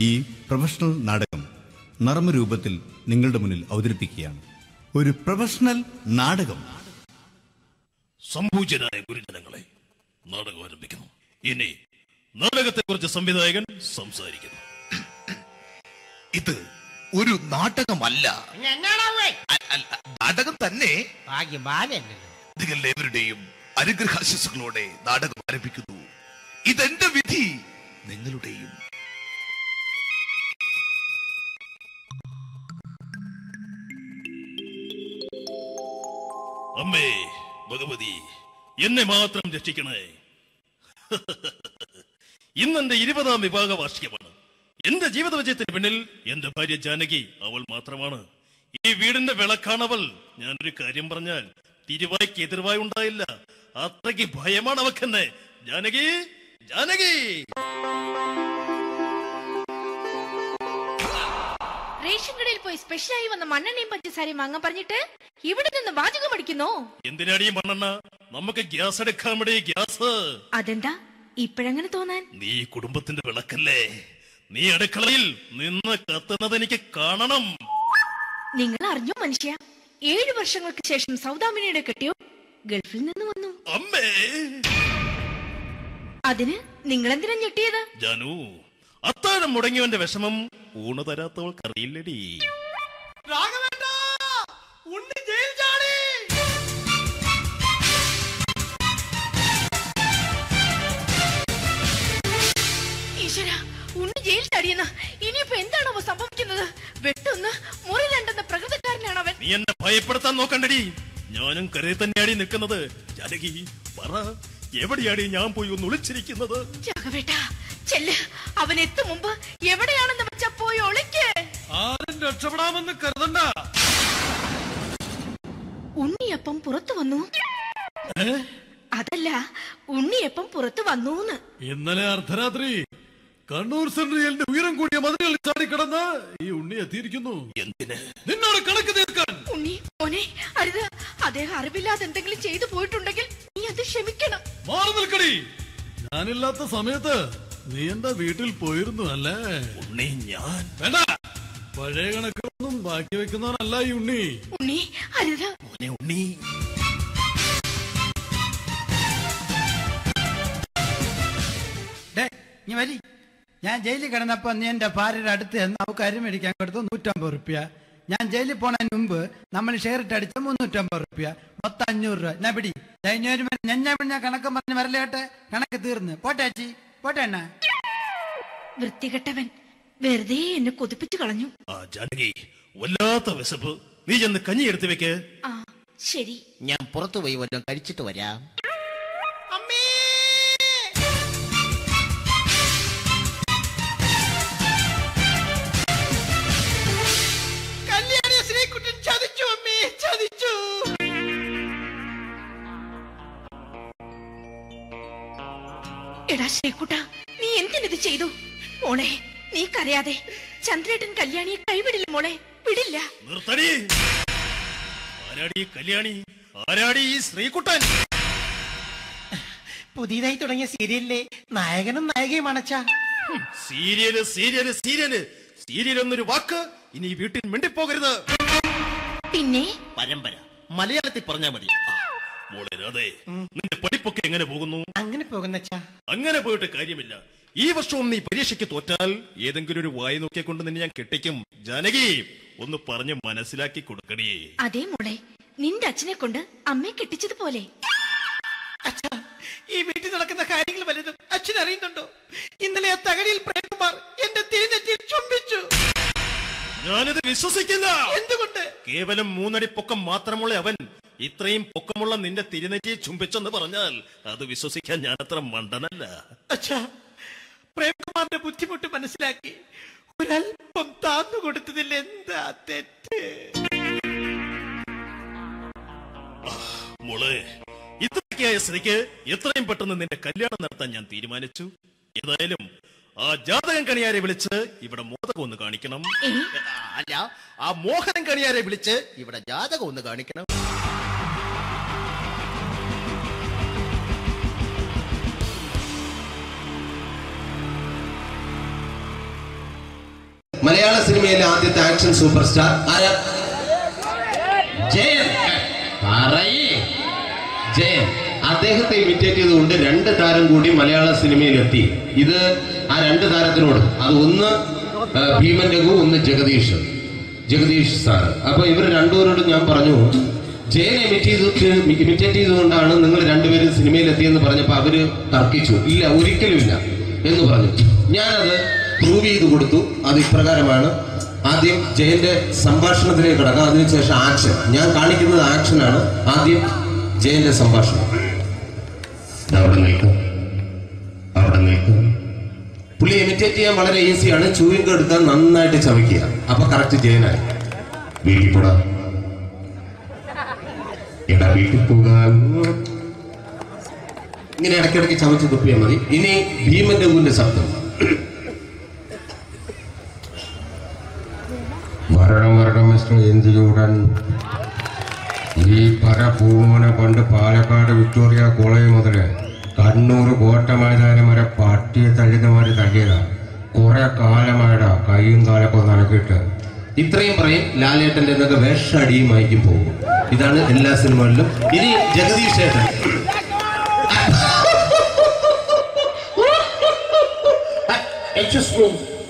ഈ പ്രൊഫഷണൽ നാടകം നർമ്മരൂപത്തിൽ നിങ്ങളുടെ മുന്നിൽ അവതരിപ്പിക്കുകയാണ്. ഒരു പ്രൊഫഷണൽ നാടകം. സംഭൂജനായ ഗുരുജനങ്ങളെ നാടകം ആരംഭിക്കുന്നു. ഇനി നാടകത്തെ കുറിച്ച് സംവിധായകൻ സംസാരിക്കുന്നു. ഇത് ഒരു നാടകമല്ല. നാടകം തന്നെ നിങ്ങളേവരുടെയും അനുഗ്രഹാശിസുകളോടെ നാടകം ആരംഭിക്കുന്നു. ഇതെന്റെ വിധി നിങ്ങളുടെയും. അമ്മേ ഭഗവതി എന്നെ മാത്രം രക്ഷിക്കണേ. ഇന്നെന്റെ ഇരുപതാം വിഭാഗ വാർഷികമാണ്. എന്റെ ജീവിത വിജയത്തിന് പിന്നിൽ എന്റെ ഭാര്യ ജാനകി അവൾ മാത്രമാണ്. ഈ വീടിന്റെ വിളക്കാണവൾ. ഞാനൊരു കാര്യം പറഞ്ഞാൽ തിരുവായ്ക്ക് എതിർവായി ഉണ്ടായില്ല. അത്രയ്ക്ക് ഭയമാണ് അവക്കെന്നെ. ജാനകി ജാനകി! റേഷൻ കടയിൽ പോയി സ്പെഷ്യലായി വന്ന മണ്ണെണ്ണയും പഞ്ചസാരയും വാങ്ങാൻ പറഞ്ഞിട്ട് ഇവിടെ നിന്ന് വാചകം അടിക്കുന്നോ എന്തിനാടി മണ്ണെണ്ണ? നമുക്ക് ഗ്യാസ് എടുക്കാൻ വേണ്ടി ഗ്യാസ്. അതെന്താ? ഇപ്പോഴങ്ങനെ തോന്നാൻ? നീ കുടുംബത്തിന്റെ വിളക്കല്ലേ? നീ അടുക്കളയിൽ നിന്ന് കത്തുന്നത് എനിക്ക് കാണണം. നിങ്ങൾ അറിഞ്ഞു മനുഷ്യ ഏഴു വർഷങ്ങൾക്ക് ശേഷം സൗദാമിനിയുടെ കെട്ടിയോ ഗൾഫിൽ നിന്ന് വന്നു. അമ്മേ. അതിന് നിങ്ങൾ എന്തിനാ ഞെട്ടിയത്? ജാനു അത്താഴം മുടങ്ങിയവന്റെ വിഷമം ഊണ് തരാത്തവൾക്ക് അറിയില്ലടി. ഈശ്വര ഉണ്ണി ജയിൽ തടിയെന്ന ഇനിയിപ്പോ എന്താണോ സംഭവിക്കുന്നത്? വെട്ടൊന്ന് മുറി രണ്ടെന്ന പ്രകൃതക്കാരനാണ് അവൻ? നീ എന്നെ ഭയപ്പെടുത്താൻ നോക്കണ്ടടി. ഞാനും കരയിൽ തന്നെയാടി നിൽക്കുന്നത്. ജാനകി പറ എവിടെയാടി ഞാൻ പോയി ഒന്ന് ഒളിച്ചിരിക്കുന്നത്? എത്തും മുമ്പ് എവിടെയാണെന്ന് വെച്ചാ പോയി ഒളിക്ക്. ആരും രക്ഷപ്പെടാമെന്ന് കരുതണ്ട. ഉണ്ണിയപ്പം പുറത്തു വന്നു? അതല്ല ഉണ്ണിയപ്പം പുറത്തു വന്നൂന്ന്? ഇന്നലെ അർദ്ധരാത്രി കണ്ണൂർ സെൻട്രിയലിന്റെ ഉയരം കൂടിയ മതിലുകളിൽ ചാടിക്കിടന്ന് ഈ ഉണ്ണി എത്തിയിരിക്കുന്നു. എന്തിന്? നിന്നോട് കണക്ക് തീർക്കാൻ. ഉണ്ണി മോനെ അരുത്. അദ്ദേഹം അറിവില്ലാതെ എന്തെങ്കിലും ചെയ്തു പോയിട്ടുണ്ടെങ്കിൽ നീ അത് ക്ഷമിക്കണം. മാറി നിൽക്കടി. ഞാനില്ലാത്ത സമയത്ത് നീ എന്താ വീട്ടിൽ പോയിരുന്നു അല്ലേ? ഉണ്ണി ഞാൻ. വേണ്ട. പഴയ കണക്കൊന്നും ബാക്കി വെക്കുന്നവനല്ല ഈ ഉണ്ണി. ഉണ്ണി അരുത്. മോനെ ഉണ്ണി. ഡേ നീ വരി. ഞാൻ ജയിലിൽ കിടന്നപ്പോ നീ എന്റെ ഭാര്യയുടെ അടുത്ത് ചെന്ന് അവക്ക് അരി മേടിക്കാൻ കൊടുത്തു നൂറ്റമ്പത് റുപ്യ. ഞാൻ ജയിലിൽ പോണതിന് മുമ്പ് നമ്മൾ ഷെയർ ഇട്ട് അടിച്ച മുന്നൂറ്റമ്പത് റുപ്യ. മൊത്തം അഞ്ഞൂറ് രൂപ. ഞാൻ പിടി? കഴിഞ്ഞ ഞാൻ ഞാൻ കണക്ക് പറഞ്ഞ് വരലേട്ടെ കണക്ക് തീർന്ന്. പോട്ടെ അച്ചി പോട്ടെ അണ്ണ. വൃത്തികെട്ടവൻ വെറുതെ എന്നെ കൊതിപ്പിച്ചു കളഞ്ഞു. ആ ജാനകി വല്ലാത്ത വിശപ്പ്. നീ ചെന്ന് കഞ്ഞി എടുത്തു വെക്ക്. ആ ശരി. ഞാൻ പുറത്തു പോയി വല്ലതും കഴിച്ചിട്ട് വരാം. കല്യാണി എടാ ശ്രീകുട്ട നീ എന്തിനിത് ചെയ്തു? മോളെ നീ കരയാതെ. ചന്ദ്രേട്ടൻ കല്യാണിയെ കൈവിടില്ല മോളെ വിടില്ല. നിർത്തടി. ആരാടി കല്യാണി? ആരാടി ഈ ശ്രീകുട്ടൻ? പുതിയതായി തുടങ്ങിയ സീരിയലിലെ നായകനും നായികയും അണച്ച സീരിയൽ സീരിയൽ സീരിയൽ. സീരിയൽ എന്നൊരു വാക്ക് ഇനി ഈ വീട്ടിൽ മിണ്ടിപ്പോകരുത്. പിന്നെ? പരമ്പര. മലയാളത്തിൽ പറഞ്ഞാ മതി. മോളെ രാധേ നിന്റെ പഠിപ്പൊക്കെ എങ്ങനെ പോകുന്നു? അങ്ങനെ പോകുന്നച്ചാ. അങ്ങനെ പോയിട്ട് കാര്യമില്ല. ഈ വർഷവും നീ പരീക്ഷയ്ക്ക് തോറ്റാൽ ഏതെങ്കിലും ഒരു വായി നോക്കിക്കൊണ്ട് നിന്നെ ഞാൻ കെട്ടിക്കും. ജാനകി ഒന്ന് പറഞ്ഞ് മനസ്സിലാക്കി കൊടുക്കണേ അതേ മോളെ നിന്റെ അച്ഛനെ കൊണ്ട് അമ്മയെ കെട്ടിച്ചതുപോലെ. അച്ഛാ ഈ വീട്ടിൽ നടക്കുന്ന കാര്യങ്ങൾ വലുതും അച്ഛൻ അറിയുന്നുണ്ടോ? ഇന്നലെ ആ തകഴിയിൽ പ്രേംകുമാർ എന്റെ തിരിഞ്ഞെത്തി ചുംബിച്ചു. ഞാനിത് വിശ്വസിക്കില്ല. എന്തുകൊണ്ട്? കേവലം മൂന്നടി പൊക്കം മാത്രമുള്ള അവൻ ഇത്രയും പൊക്കമുള്ള നിന്റെ തിരുനെറ്റിയെ ചുംബിച്ചെന്ന് പറഞ്ഞാൽ അത് വിശ്വസിക്കാൻ ഞാൻ അത്ര മണ്ടനല്ല. അച്ഛാ പ്രേംകുമാറിന്റെ ബുദ്ധിമുട്ട് മനസ്സിലാക്കി ഒരല്പം താന്നു കൊടുത്തതിൽ എന്താ തെറ്റ്? മോളെ ഇത്രയ്ക്കായ സ്ഥിതിക്ക് എത്രയും പെട്ടെന്ന് നിന്റെ കല്യാണം നടത്താൻ ഞാൻ തീരുമാനിച്ചു. ഏതായാലും ആ ജാതകം കണിയാരെ വിളിച്ച് ഇവിടെ മോദകം ഒന്ന് കാണിക്കണം. അല്ല ആ മോഹനം കണിയാരെ വിളിച്ച് ഇവിടെ ജാതകം ഒന്ന് കാണിക്കണം. മലയാള സിനിമയിലെ ആദ്യത്തെ ആക്ഷൻ സൂപ്പർ സ്റ്റാർ ആരാ? ജയൻ. പറയേ. ജയൻ. അദ്ദേഹത്തെ ഇമിറ്റേറ്റ് ചെയ്തുകൊണ്ട് രണ്ട് താരം കൂടി മലയാള സിനിമയിലെത്തി. ഇത് ആ രണ്ട് താരത്തിനോട്. അത് ഒന്ന് ഭീമൻ രഘു ഒന്ന് ജഗദീഷ്. ജഗദീഷ് സാർ അപ്പൊ ഇവർ രണ്ടുപേരോടും ഞാൻ പറഞ്ഞു ജയനെ ഇമിറ്റേറ്റ് ചെയ്തുകൊണ്ടാണ് നിങ്ങൾ രണ്ടുപേരും സിനിമയിലെത്തിയെന്ന് പറഞ്ഞപ്പോൾ അവർ തർക്കിച്ചു. ഇല്ല ഒരിക്കലും ഇല്ല എന്ന് പറഞ്ഞു. ഞാനത് പ്രൂവ് ചെയ്ത് കൊടുത്തു. അത് ഇപ്രകാരമാണ്. ആദ്യം ജയന്റെ സംഭാഷണത്തിലേക്ക് കടക്കാം. അതിനുശേഷം ആക്ഷൻ ഞാൻ കാണിക്കുന്നത് ആക്ഷനാണ് ആദ്യം ജയന്റെ സംഭാഷണം. അവിടെ നിൽക്കും. അവിടെ നിൽക്കും. പുള്ളി ഇമിറ്റേറ്റ് ചെയ്യാൻ വളരെ ഈസിയാണ് ചൂയിങ് എടുത്താൽ നന്നായിട്ട് ചവയ്ക്കുക അപ്പൊ കറക്റ്റ് ജയനായി വീട്ടിൽ പോടാ. എടാ വീട്ടിൽ പോകാൻ ഇങ്ങനെ ഇടയ്ക്കിടയ്ക്ക് ചവച്ച് തുപ്പിയാൽ മതി. ഇനി ഭീമന്റെ ഊരിന്റെ ശബ്ദം. എന്തിയൂടൻ ഈ പര പൂമനെ പണ്ട് പാലക്കാട് വിക്ടോറിയ കോളേജ് മുതൽ കണ്ണൂർ കോട്ട മൈതാനം വരെ പട്ടിയെ തള്ളുന്നമാര് തള്ളിയതാ കുറെ കാലമായടാ കൈയും കാലൊക്കെ നനക്കിട്ട് ഇത്രയും പറയും ലാലേട്ടന്റെ എന്നൊക്കെ വേഷടിയുമായിരിക്കും പോകും ഇതാണ് എല്ലാ സിനിമകളിലും ഇനി ജഗദീഷ് ഏട്ടൻ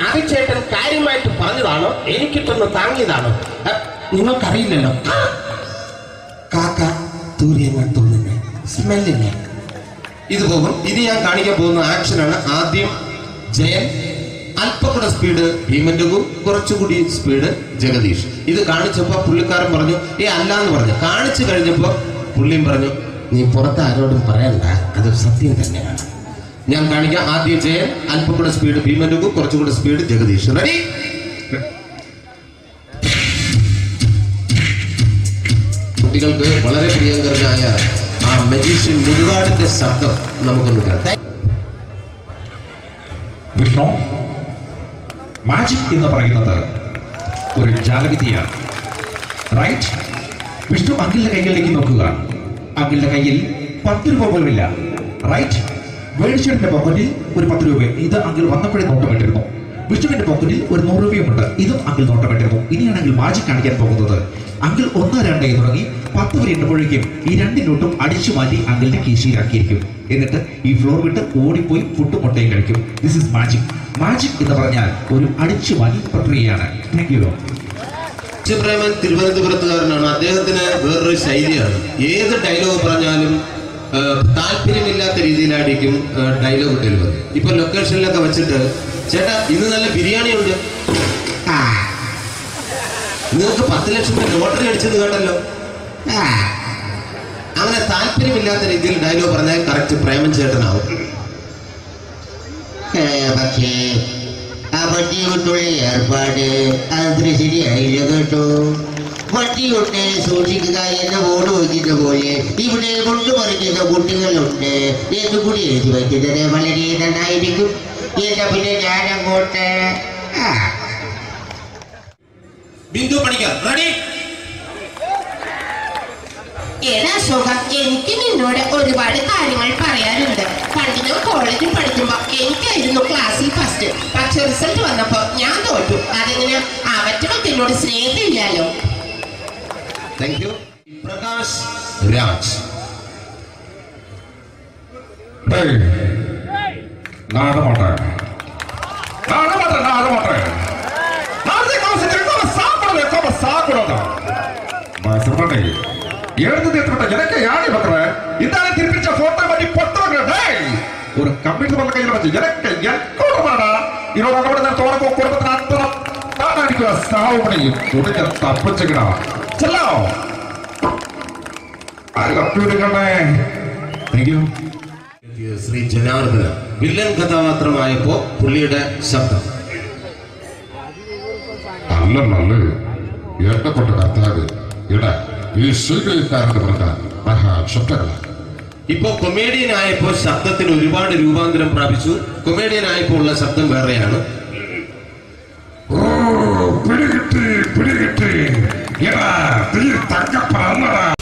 ചേട്ടൻ കാര്യമായിട്ട് പറഞ്ഞതാണോ? എനിക്കിട്ടൊന്ന് താങ്ങിയതാണോ? നിങ്ങൾക്കറിയില്ലല്ലോ. കാക്ക തൂര്യങ്ങൾ തോന്നുന്നു. സ്മെല്ലില്ലേ? ഇത് പോകും. ഇത് ഞാൻ കാണിക്കാൻ പോകുന്ന ആക്ഷനാണ് ആദ്യം ജയൻ അല്പം സ്പീഡ് ഭീമന്റെകും കുറച്ചുകൂടി സ്പീഡ് ജഗദീഷ്. ഇത് കാണിച്ചപ്പോ പുള്ളിക്കാരൻ പറഞ്ഞു ഏ അല്ല എന്ന് പറഞ്ഞു. കാണിച്ചു കഴിഞ്ഞപ്പോ പുള്ളിയും പറഞ്ഞു നീ പുറത്ത് ആരോടും പറയണ്ട അത് സത്യം തന്നെയാണ്. ഞാൻ കാണിക്കാം ആദ്യം ജയൻ അല്പം കൂടെ സ്പീഡ് ഭീമനുഗു കുറച്ചും കൂടെ സ്പീഡ് ജഗദീഷ്. റെഡി കുട്ടികൾക്ക് വളരെ പ്രിയങ്കരനായ ആ മജീഷ്യൻ മുരുകാടിന്റെ ശബ്ദം നമുക്കൊന്ന് കേൾക്കാം. വിഷ്ണു മാജിക് എന്ന് പറയുന്നത് ഒരു ജാലവിദ്യയാണ്. റൈറ്റ് വിഷ്ണു അങ്കിളിന്റെ കയ്യിലേക്ക് നോക്കുക. അങ്കിളിന്റെ കയ്യിൽ പത്ത് രൂപ പോലുമില്ല. റൈറ്റ് വേണിച്ചേട്ടന്റെ പോക്കറ്റിൽ ഒരു പത്ത് രൂപ ഇത് അങ്കിൾ വന്നപ്പോഴേ നോട്ടമിട്ടിരുന്നു വിഷ്ണുവിന്റെ പോക്കറ്റിൽ ഒരു നൂറ് രൂപയുമുണ്ട്. ഇതും അങ്കിൾ നോട്ടമിട്ടിരുന്നു ഇനിയാണെങ്കിൽ മാജിക് കാണിക്കാൻ പോകുന്നത്. അങ്കിൾ ഒന്ന് രണ്ട് തുടങ്ങി പത്ത് വരെ എണ്ണുമ്പോഴേക്കും ഈ രണ്ട് നോട്ടും അടിച്ചു മാറ്റി അങ്കിളിന്റെ കീശയിലാക്കിയിരിക്കും. എന്നിട്ട് ഈ ഫ്ലോർ വിട്ട് ഓടിപ്പോയി പുട്ടും മുട്ടയും കഴിക്കും. ദിസ് ഇസ് മാജിക് മാജിക് എന്ന് പറഞ്ഞാൽ ഒരു അടിച്ചു മാറ്റി പ്രക്രിയയാണ്. താങ്ക് യു പ്രേമൻ തിരുവനന്തപുരത്തുകാരനാണ്. അദ്ദേഹത്തിന് വേറൊരു ശൈലിയാണ്. ഏത് ഡയലോഗ് പറഞ്ഞാലും താല്പര്യമില്ലാത്ത രീതിയിലായിരിക്കും ഡയലോഗ് ഡെലിവറി ഇപ്പൊ ലൊക്കേഷനിലൊക്കെ വെച്ചിട്ട് ചേട്ടാ ഇന്ന് നല്ല ബിരിയാണി ഉണ്ട്. നിങ്ങൾക്ക് പത്ത് ലക്ഷം രൂപ ലോട്ടറി അടിച്ചത് കേട്ടല്ലോ. അങ്ങനെ താല്പര്യമില്ലാത്ത രീതിയിൽ ഡയലോഗ് പറഞ്ഞാൽ കറക്റ്റ് പ്രേമൻ ചേട്ടനാവും. പക്ഷേ ആ വട്ടിയോട്ടുള്ള ഏർപ്പാട് അത്ര ശരിയായില്ല കേട്ടോ. വട്ടിയുണ്ട് സൂക്ഷിക്കുക എന്ന ബോർഡ് വയ്ക്കുന്ന പോലെ ഇവിടെ കൊണ്ടുപറഞ്ഞത് കുട്ടികളുണ്ട്. എന്ന് കൂടി എഴുതി വയ്ക്കുന്നത് വളരെ നന്നായിരിക്കും. എന്നാ പിന്നെ ഞാൻ അങ്ങോട്ട് ബിന്ദു റെഡി എടാ അശോക എനിക്ക് നിന്നോട് ഒരുപാട് കാര്യങ്ങൾ പറയാനുണ്ട്. പണ്ട് ഞാൻ കോളേജിൽ പഠിക്കുമ്പോ എനിക്കായിരുന്നു ക്ലാസ്സിൽ ഫസ്റ്റ് പക്ഷെ റിസൾട്ട് വന്നപ്പോ ഞാൻ തോറ്റു. അതെങ്ങനെ? അവറ്റകൾക്ക് എന്നോട് സ്നേഹമില്ലല്ലോ. தேங்க்யூ பிரகாஷ் ராஜ் நான் ஆட மாட்டேன் நான் ஆட மாட்டேன் நான் ஆட மாட்டேன் சாப்பிடணும் சொல்றேன் எழுந்து தீர்த்துக்கிட்ட எனக்கு யானை பண்றேன் இந்த திருப்பிச்ச போட்டோ பண்ணி பொத்தவங்க ஒரு கம்ப்யூட்டர் பண்ண கையில் வச்சு எனக்கு எனக்கு வேணா இவரோட கூட தோட குடும்பத்தின் அத்தனை தான் அடிக்கிற சாவு பண்ணி துணிக்க தப்பிச்சுக்கிறான் ചെല്ലോ ആര് thank you Shri Janardhana villain കഥാപാത്രമായപ്പോ പുള്ളിയുടെ ശബ്ദം. നല്ല നല്ല ഏട്ടപ്പെട്ട കർത്താവ്. ഇട ഈ സ്വീകരിക്കാരുടെ പറഞ്ഞ മഹാശബ്ദങ്ങള ഇപ്പോ കൊമേഡിയൻ ആയപ്പോ ശബ്ദത്തിന് ഒരുപാട് രൂപാന്തരം പ്രാപിച്ചു. കൊമേഡിയൻ ആയപ്പോ ഉള്ള ശബ്ദം വേറെയാണ്. ഓ പിടികിട്ടി പിടികിട്ടി. Ira, tirta, capanara.